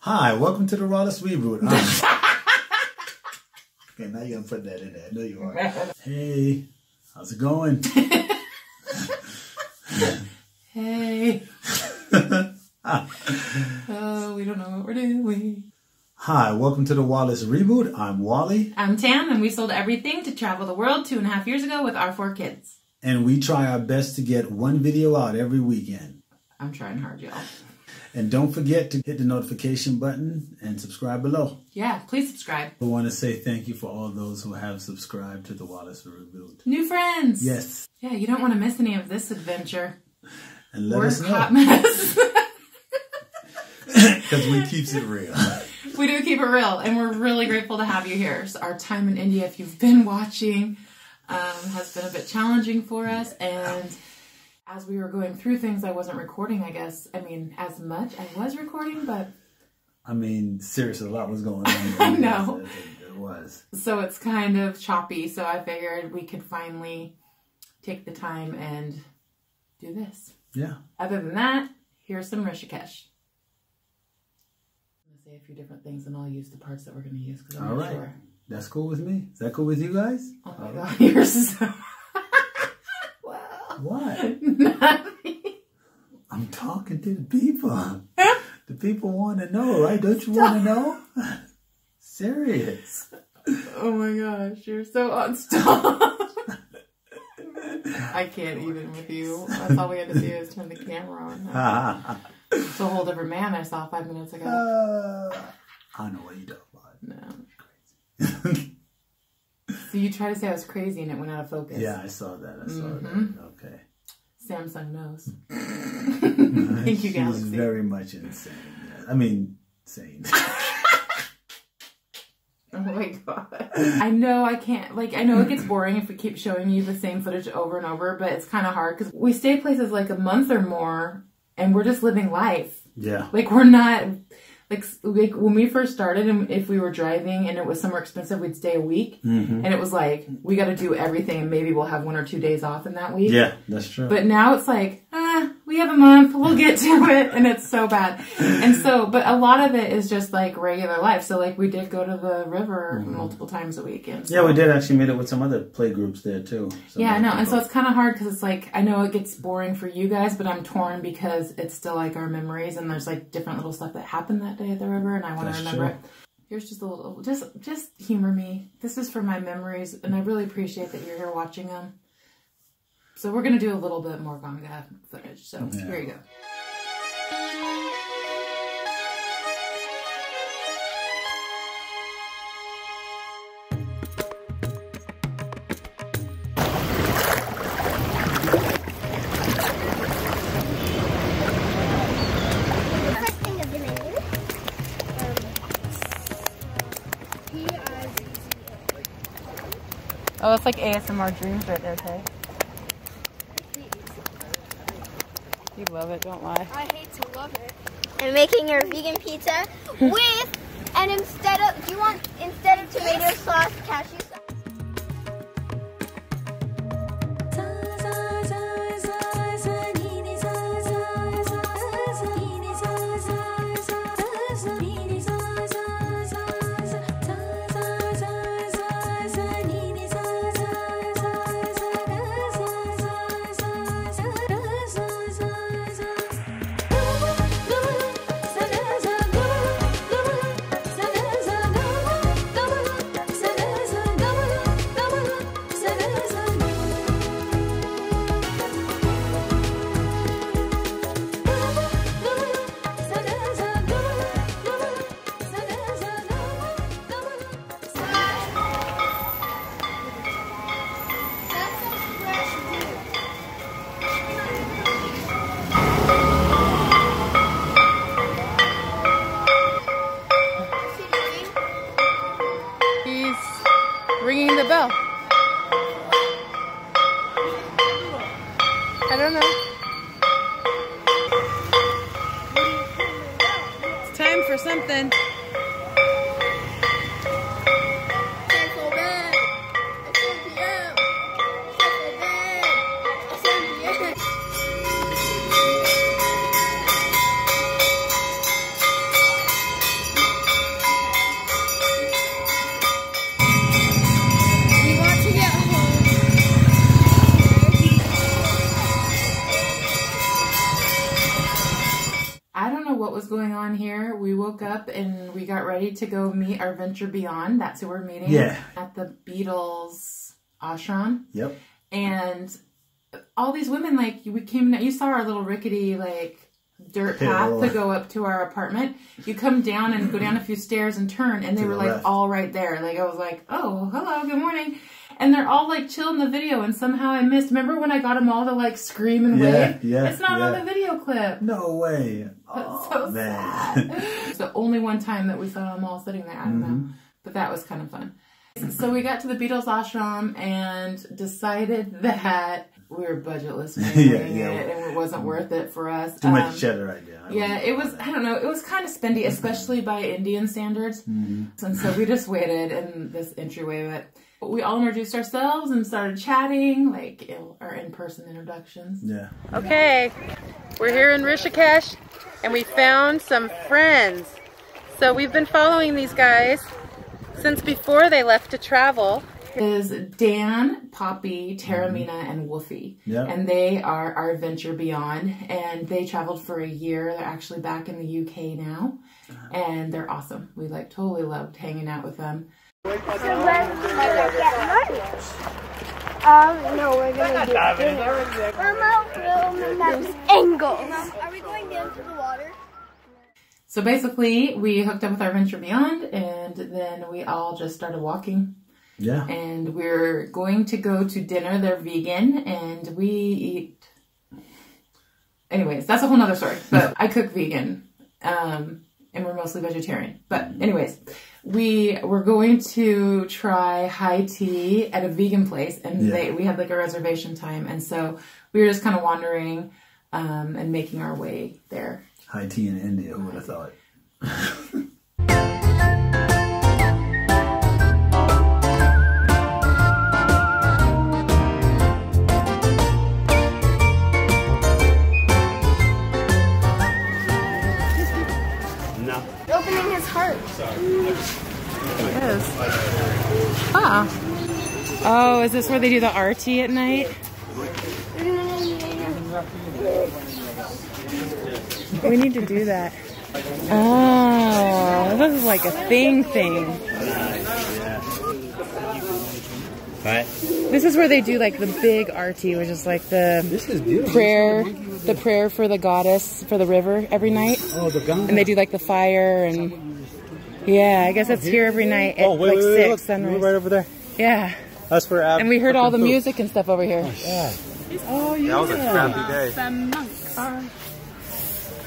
Hi, welcome to the Wallace Reboot. I'm- okay, now you're gonna put that in there. I know you are. Hey, how's it going? Hey. oh, we don't know what we're doing. Hi, welcome to the Wallace Reboot. I'm Wally, I'm Tam, and we sold everything to travel the world two and a half years ago with our four kids. and we try our best to get one video out every weekend. I'm trying hard, y'all. And don't forget to hit the notification button and subscribe below. Yeah, please subscribe. I want to say thank you for all those who have subscribed to the Wallace Reboot. New friends. Yes, Yeah, you don't want to miss any of this adventure. and let We're us hot know mess. because we keeps it real. we do keep it real, and we're really grateful to have you here. So our time in India, if you've been watching, um, has been a bit challenging for us. And as we were going through things, I wasn't recording, I guess. I mean, as much. I was recording, but I mean, seriously, a lot was going on. I know. It was. so it's kind of choppy. So I figured we could finally take the time and do this. Yeah. Other than that, here's some Rishikesh. I'm gonna say a few different things, and I'll use the parts that we're gonna use because I'm All not right. sure. That's cool with me. Is that cool with you guys? Oh my All god, right. you're so. well, What? I'm talking to the people. the people want to know, right? Don't you want to know? Serious. Oh my gosh, you're so on stop. I can't even with you. That's all we had to do is turn the camera on. uh, It's a whole different man I saw five minutes ago. I don't know what you talking about. No. So you tried to say I was crazy and it went out of focus. yeah, I saw that. I saw Mhm. that. Okay. Samsung knows. Hmm. Thank you, She's Galaxy. very much insane. I mean, sane. Oh my god. I know I can't, like, I know it gets boring if we keep showing you the same footage over and over, but it's kind of hard because we stay places like a month or more and we're just living life. yeah. Like, we're not, like, like when we first started and if we were driving and it was somewhere expensive, we'd stay a week. hmm And it was like, we got to do everything and maybe we'll have one or two days off in that week. Yeah, that's true. But now it's like, ah, we have a month, we'll get to it, and it's so bad. And so, but a lot of it is just like regular life. So, like, we did go to the river multiple times a week. And so, Mm-hmm. yeah, we did actually meet up with some other play groups there too. Some Yeah, I know. And so it's kind of hard because it's like, I know it gets boring for you guys, but I'm torn because it's still like our memories and there's like different little stuff that happened that day at the river, and I want to remember true. it. Here's just a little, just just humor me. This is for my memories, and I really appreciate that you're here watching them. So we're gonna do a little bit more Ganga footage. So Yeah. here you go. First thing of the menu. Oh, it's like ASMR dreams right there, Tay. You love it, don't lie. I hate to love it. And making your vegan pizza with, and instead of, do you want, instead of tomato sauce, cashew sauce? Something. Woke up and we got ready to go meet our Venture Beyond. That's who we're meeting Yeah. at the Beatles ashram. Yep. And all these women, like, we came, you saw our little rickety, like, dirt path oh. to go up to our apartment. You come down and go down a few stairs and turn, and they To were the like left. all right there. Like, I was like, oh, hello, good morning. And they're all like chill in the video, and somehow I missed. Remember when I got them all to like scream and Yeah, wave? yeah, It's not on the video clip. No way. That's Oh, so man. sad. it's the only one time that we saw them all sitting there. I don't Mm-hmm. know, but that was kind of fun. So we got to the Beatles ashram and decided that we were budgetless Yeah, yeah. it, and it wasn't worth it for us. Too Um, much cheddar right there. I yeah, it was. I don't know. It was kind of spendy, especially by Indian standards. And so we just waited in this entryway. But we all introduced ourselves and started chatting, like our in-person introductions. Yeah. Okay, we're here in Rishikesh and we found some friends. So we've been following these guys since before they left to travel. is Dan, Poppy, Taramina, and Woofy. Yeah. And they are our Venture Beyond. And they traveled for a year. They're actually back in the UK now. Uh-huh. And they're awesome. We like totally loved hanging out with them. Um, no, we're gonna do dinner. Mama, angles. Are we going down to the water? So basically, we hooked up with our Venture Beyond and then we all just started walking. Yeah. And we're going to go to dinner. They're vegan and we eat. Anyways, that's a whole nother story. But I cook vegan. Um, and we're mostly vegetarian. But anyways, we were going to try high tea at a vegan place and Yeah. they we had like a reservation time and so we were just kind of wandering um, and making our way there. High tea in India. Who would have thought? Oh, is this where they do the aarti at night? We need to do that. Oh, this is like a thing thing. Right? This is where they do like the big aarti, which is like the This is prayer, the prayer for the goddess for the river every night, Oh, the Ganga. and they do like the fire and yeah, I guess it's here every night at oh, wait, like wait, wait, six look, sunrise. right over there. Yeah, That's for Ab. and we heard all the fucking poop. music and stuff over here. Yeah. Oh yeah, oh, That was a crappy day.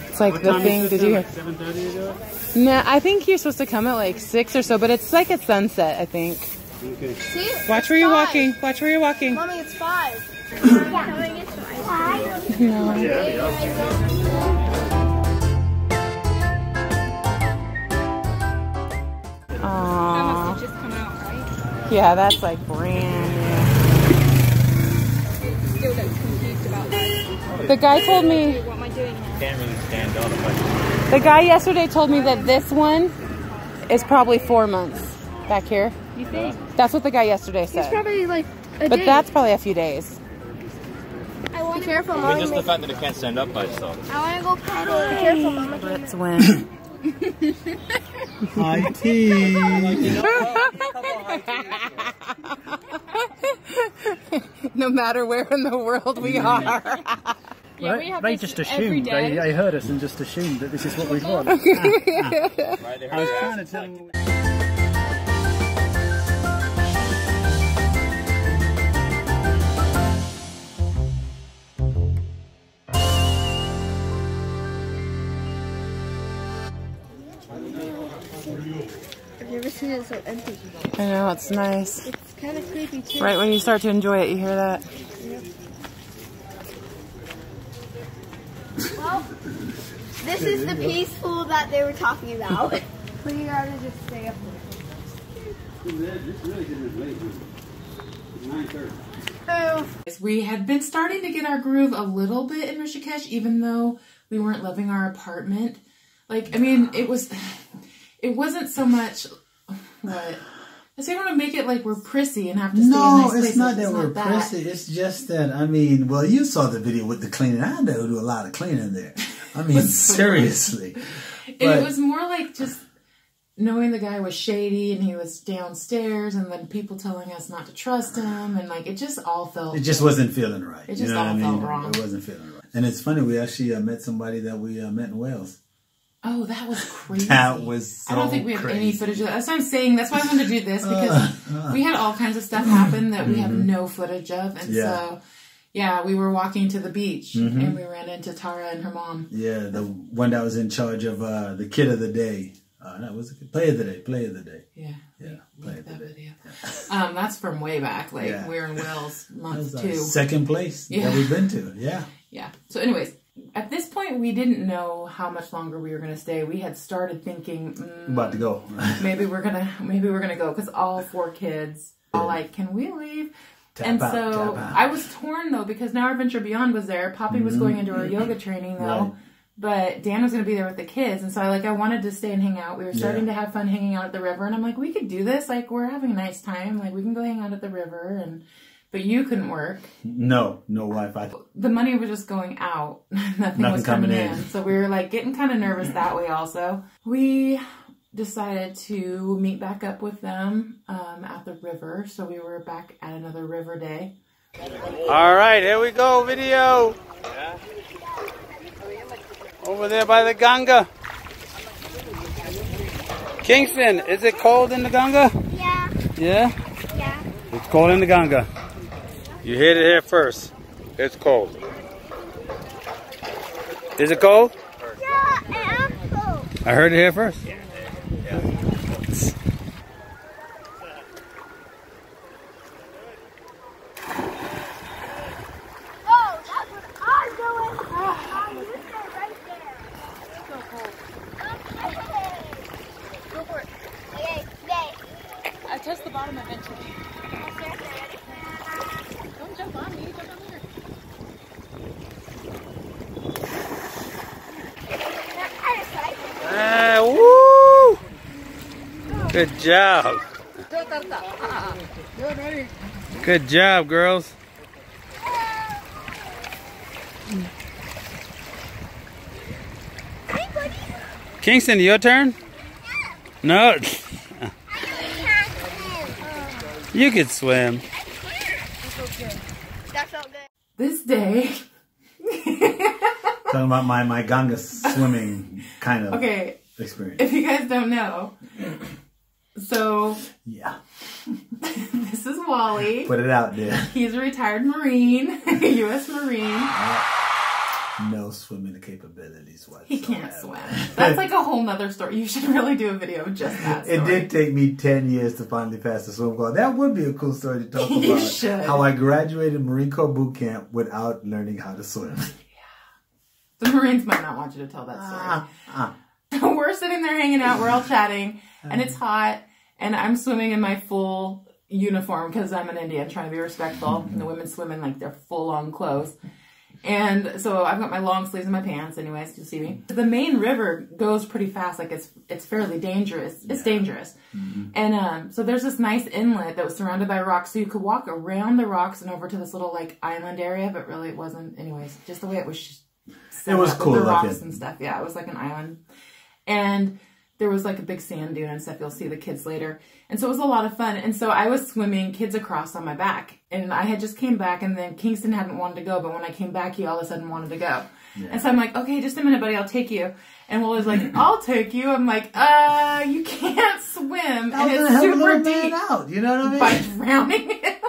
it's like the thing to do here. 7.30 you do it? Nah, I think you're supposed to come at like six or so, but it's like at sunset. I think. Okay. See? Watch where you're walking. Watch where you're walking. Mommy, it's five. Yeah. it's five. Aww. Yeah, that's like brand new. The guy told me. Can't really stand on it. The guy yesterday told me that this one is probably four months back here. You think? That's what the guy yesterday It's said. probably like a But day. that's probably a few days. I want to be careful, I mean, Mommy. just the fact that it can't stand up by itself. I want to go paddle. Be careful, Mama. Let's win. High tea. no matter where in the world we are. Right? They just assumed, they, they heard us and just assumed that this is what we'd want. Ah, ah. Right. I was trying to tell them. Have you ever seen it so empty? I know, it's nice. It's kind of creepy too. Right when you start to enjoy it, you hear that? Well, this is the peaceful that they were talking about. But you gotta just stay up there. We had been starting to get our groove a little bit in Rishikesh, even though we weren't loving our apartment. Like, I mean, it was, it wasn't so much what. I say I want to make it like we're prissy and have to stay in No, nice it's not that we're that. It's just that I mean, well, you saw the video with the cleaning. I do do a lot of cleaning there, I mean, seriously. But- it was more like just knowing the guy was shady and he was downstairs and then people telling us not to trust him and like it just all felt It just wasn't feeling right. It you just know what I all mean? felt wrong. It wasn't feeling right. And it's funny, we actually uh, met somebody that we uh, met in Wales. Oh that was crazy That was so I don't think we have any footage of that. That's what I'm saying. That's why I wanted to do this because we had all kinds of stuff happen that we have no footage of. And Mm-hmm. Yeah. so, yeah, we were walking to the beach Mm-hmm. and we ran into Tara and her mom. Yeah, the one that was in charge of uh, the kid of the day. Uh, that was the play of the day. Play of the day. Yeah. Yeah, play of the That day. Um, that's from way back. Like Yeah. we're in Wales month two. second place Yeah. that we've been to. Yeah. Yeah. So, anyways, at this point, we didn't know how much longer we were going to stay. We had started thinking mm, About to go. maybe we're gonna maybe we're gonna go because all four kids are like, can we leave? Tap and out, so. I was torn though because now our Venture Beyond was there. Poppy was going into her yoga training though. Mm-hmm. Right. But Dan was going to be there with the kids, and so I like I wanted to stay and hang out. We were starting Yeah. to have fun hanging out at the river, and I'm like, we could do this. Like we're having a nice time. Like we can go hang out at the river, and but you couldn't work. no, no Wi-Fi. The money was just going out. Nothing, Nothing was coming, coming in. in. So we were like getting kind of nervous that way. Also, we decided to meet back up with them um, at the river. So we were back at another river day. All right, here we go, video. Over there by the Ganga. Kingston, is it cold in the Ganga? Yeah, Yeah? yeah. It's cold in the Ganga. You hit it here first. It's cold. Is it cold? Yeah, and I'm cold. I heard it here first. Oh, that's what I'm doing. Oh, you stay right there. Okay. Go for it. Okay, stay. I touched the bottom eventually. Don't jump on me. Jump on here. Ah, woo! Good job. Good job, girls. Kingston, your turn? No. You could swim. That's so good. This day. Talking about my, my Ganga swimming kind of okay, experience. if you guys don't know, so Yeah. this is Wally. Put it out there. He's a retired Marine, U.S. Marine. Uh-huh. No swimming capabilities whatsoever. He can't swim. That's like a whole nother story. You should really do a video of just that story. It did take me 10 years to finally pass the swim class. That would be a cool story to talk You about. should. How I graduated Marine Corps boot camp without learning how to swim. The Marines might not want you to tell that story. ah. ah. we're sitting there hanging out, we're all chatting, and uh-huh. it's hot, and I'm swimming in my full uniform because I'm an Indian, trying to be respectful. And the women swim in like their full on clothes. And so I've got my long sleeves and my pants, anyways, you see me. The main river goes pretty fast, like it's it's fairly dangerous. It's dangerous. And um, so there's this nice inlet that was surrounded by rocks, so you could walk around the rocks and over to this little like island area, but really it wasn't. Anyways, just the way it was. It was cool the rocks and stuff. Yeah, it was like an island, and there was like a big sand dune and stuff. You'll see the kids later, and so it was a lot of fun. And so I was swimming, kids across on my back, and I had just came back, and then Kingston hadn't wanted to go, but when I came back, he all of a sudden wanted to go. And so I'm like, okay, just a minute, buddy, I'll take you. And Will's like, I'll take you. I'm like, uh, you can't swim, I and was it's super deep out. You know what I mean? by drowning him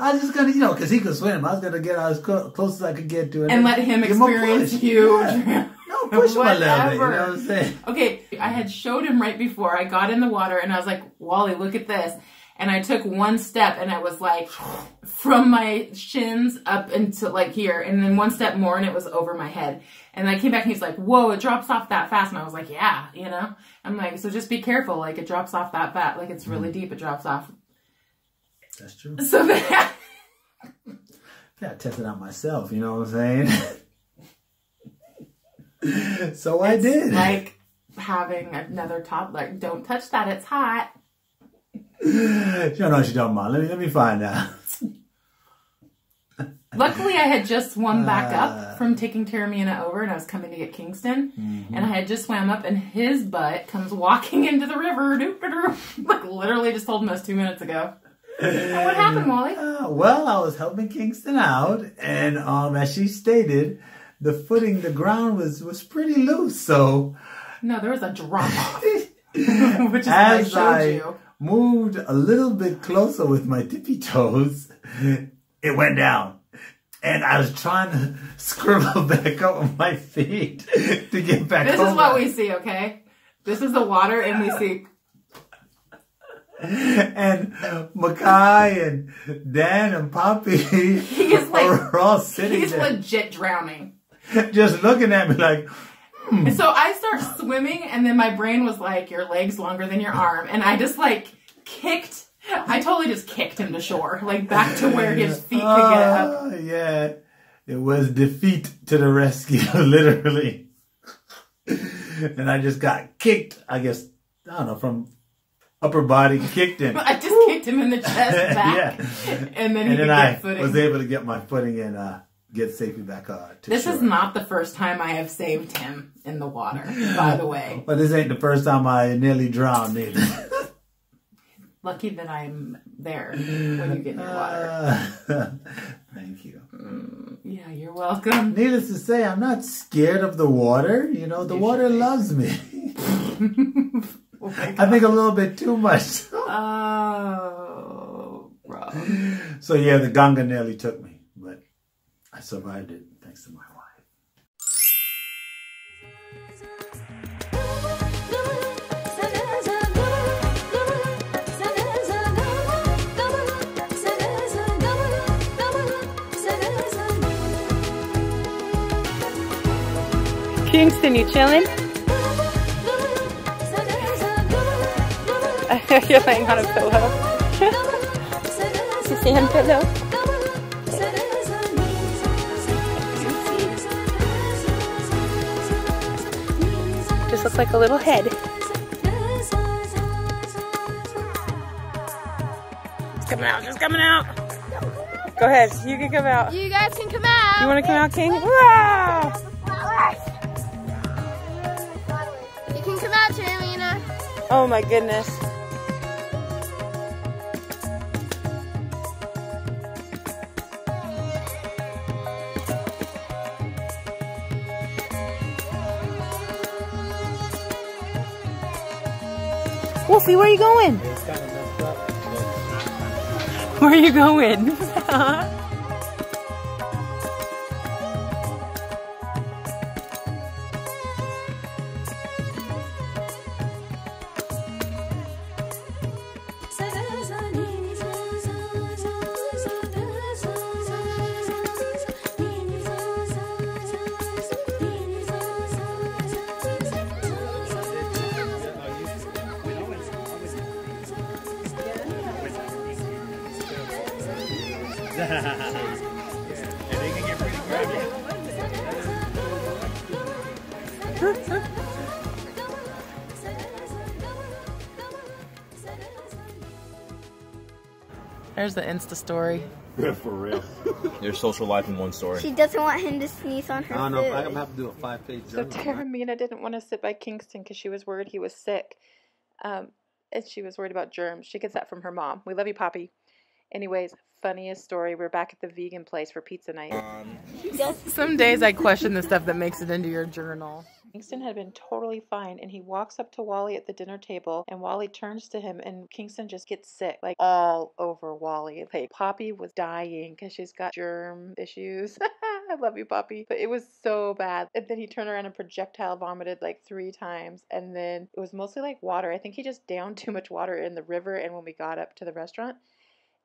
I was just gonna, you know, because he could swim. I was gonna get as close as I could get to it, and let him experience you. Yeah. Push a. You know Whatever. what I'm saying? Okay, I had showed him right before I got in the water and I was like, Wally, look at this. And I took one step and it was like from my shins up into like here and then one step more and it was over my head. And I came back and he's like, whoa, it drops off that fast. And I was like, yeah, you know? I'm like, so just be careful. Like it drops off that fast. Like it's really mm-hmm. deep. It drops off. That's true. So then, Yeah, test it out myself. You know what I'm saying? so I did. like having another toddler. Don't touch that. It's hot. She don't know what she's talking about. Let me let me find out. Luckily, I had just swum back Uh. up from taking Taramina over, and I was coming to get Kingston. Mm-hmm. And I had just swam up, and his butt comes walking into the river. Like literally just told him us two minutes ago. And what happened, Wally? Uh, well, I was helping Kingston out, and um, as she stated, the footing, the ground was was pretty loose. So No, there was a drop off, which is what I as showed I you. moved a little bit closer with my tippy toes, it went down. And I was trying to scribble back up on my feet to get back This over. is what we see, okay? This is the water, and we see and Makai and Dan and Poppy he is like are all sitting he's there, legit drowning. just looking at me like, And so I start swimming, and then my brain was like, "Your leg's longer than your arm," and I just like kicked. I totally just kicked him to shore, like back to where his feet could get up. "Oh, yeah, it was defeat to the rescue, literally. and I just got kicked, I guess, I don't know, from upper body, kicked him. I just kicked him in the chest back, yeah. and then he And then I footing. was able to get my footing and uh, get safely back uh, this shore. is not the first time I have saved him in the water, by the way. But this ain't the first time I nearly drowned either. Lucky that I'm there when you get in the water. Thank you. Yeah, you're welcome. Needless to say, I'm not scared of the water. You know, the water loves me. Oh I think a little bit too much. Oh, bro. so yeah, the Ganga nearly took me, I survived it thanks to my wife. Kingston, you chilling? You're laying on a pillow. You sand pillow? Just looks like a little head. It's coming out, just coming out. Go ahead, you can come out. You guys can come out. You want to come out, King? Wow! You can come out, Taramina. Oh my goodness. Wolfie, where are you going? Where are you going? There's the Insta story. Yeah, For real. Your social life in one story. She doesn't want him to sneeze on her I don't know food. I'm gonna have to do a five page So journal. Taramina didn't want to sit by Kingston because she was worried he was sick. Um, and she was worried about germs. She gets that from her mom. We love you, Poppy. Anyways, funniest story. We're back at the vegan place for pizza night. Some days I question the stuff that makes it into your journal. Kingston had been totally fine, and he walks up to Wally at the dinner table, and Wally turns to him, and Kingston just gets sick, like all over Wally. Like Poppy was dying because she's got germ issues. I love you, Poppy. But it was so bad. And then he turned around and projectile vomited like three times, and then it was mostly like water. I think he just downed too much water in the river, and when we got up to the restaurant,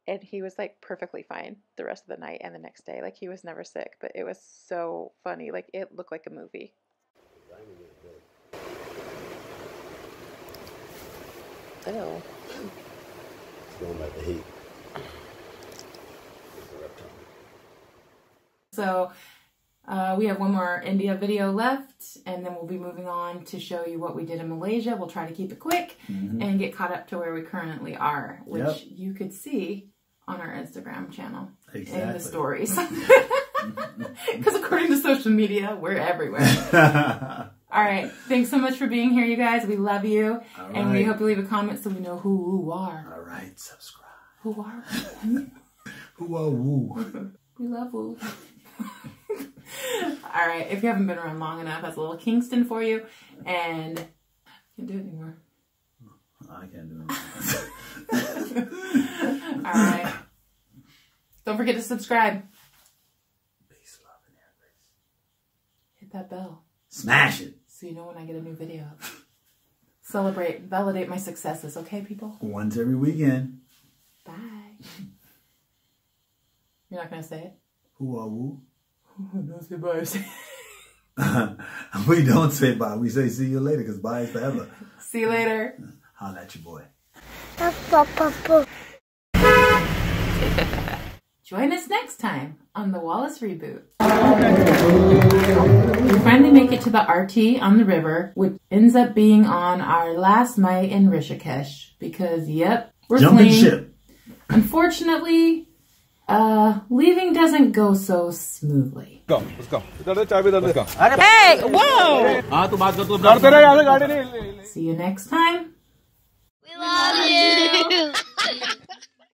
and he was like perfectly fine the rest of the night and the next day. Like he was never sick, but it was so funny. Like it looked like a movie. Ew. Going by the heat. So uh, we have one more India video left, and then we'll be moving on to show you what we did in Malaysia. We'll try to keep it quick and get caught up to where we currently are, which Yep. you could see on our Instagram channel. exactly. in the stories. Because according to social media, we're everywhere. All right. Thanks so much for being here, you guys. We love you. All And we hope you leave a comment so we know who you are. All right, subscribe. Who are we? Who are woo? we? love who. All right. If you haven't been around long enough, that's a little Kingston for you. And I can't do it anymore. I can't do it. All right. Don't forget to subscribe. Peace, love, and grace. Hit that bell Smash it. so you know when I get a new video. Celebrate, validate my successes, okay, people? Once every weekend. Bye. You're not gonna say it? Who are woo? No, say bye. we don't say bye. We say see you later because bye is forever. See you later. Holla at your boy. Join us next time on the Wallace Reboot. We finally make it to the aarti on the river, which ends up being on our last night in Rishikesh because, yep, we're jumping sling. ship. Unfortunately, uh, leaving doesn't go so smoothly. Go, let's go. Let's go. Hey, whoa! See you next time. We love you.